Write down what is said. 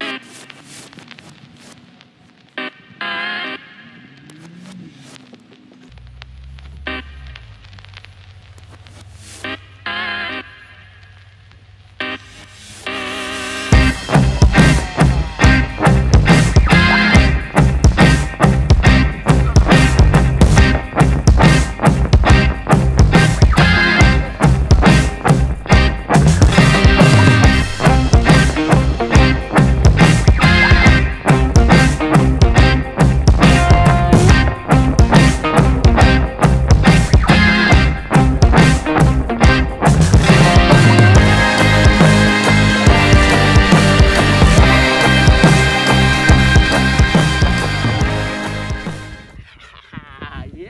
you